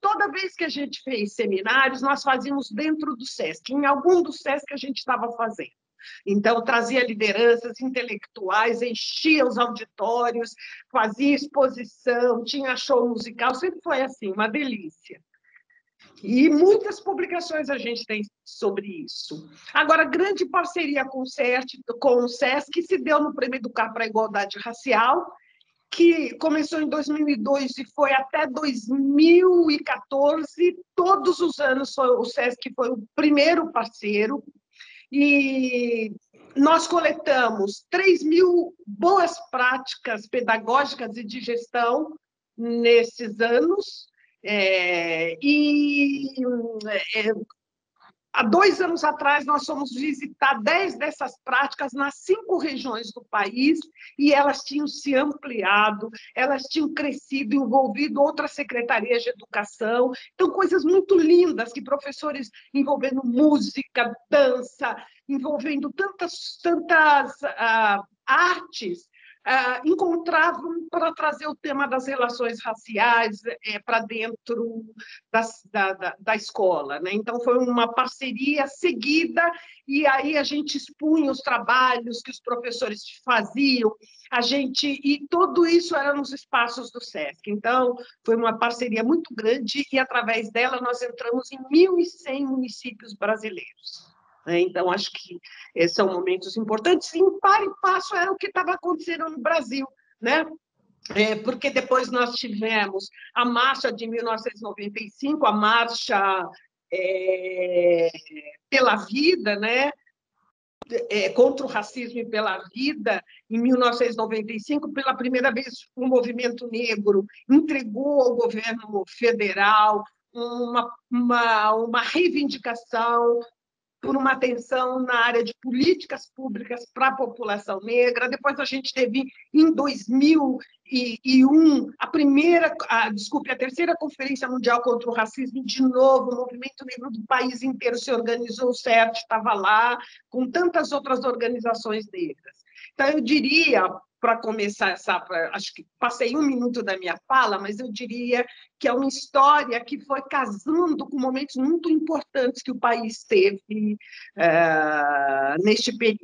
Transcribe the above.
toda vez que a gente fez seminários, nós fazíamos dentro do SESC, em algum do SESC a gente estava fazendo. Então, trazia lideranças intelectuais, enchia os auditórios, fazia exposição, tinha show musical, sempre foi assim, uma delícia. E muitas publicações a gente tem sobre isso. Agora, grande parceria com o, CERT, com o SESC se deu no Prêmio Educar para a Igualdade Racial, que começou em 2002 e foi até 2014. Todos os anos o SESC foi o primeiro parceiro. E nós coletamos 3 mil boas práticas pedagógicas e de gestão nesses anos. É, e é, há dois anos atrás nós fomos visitar dez dessas práticas nas cinco regiões do país e elas tinham se ampliado, elas tinham crescido, envolvido outras secretarias de educação. Então, coisas muito lindas que professores envolvendo música, dança, envolvendo tantas, tantas uh, artes uh, encontravam para trazer o tema das relações raciais é, para dentro da, da, da, escola. Né? Então, foi uma parceria seguida, e aí a gente expunha os trabalhos que os professores faziam, a gente e tudo isso era nos espaços do SESC. Então, foi uma parceria muito grande, e através dela nós entramos em 1.100 municípios brasileiros. Né? Então, acho que são momentos importantes. E em par e passo era o que estava acontecendo no Brasil, né? É, porque depois nós tivemos a marcha de 1995, a marcha é, pela vida, né? É, contra o racismo e pela vida, em 1995, pela primeira vez o movimento negro entregou ao governo federal uma, uma, uma reivindicação por uma atenção na área de políticas públicas para a população negra. Depois a gente teve, em 2001, a primeira, a, desculpe, a terceira Conferência Mundial contra o Racismo, de novo, o movimento negro do país inteiro se organizou, o CERT estava lá, com tantas outras organizações negras. Então, eu diria, para começar essa, acho que passei um minuto da minha fala, mas eu diria que é uma história que foi casando com momentos muito importantes que o país teve uh, neste período.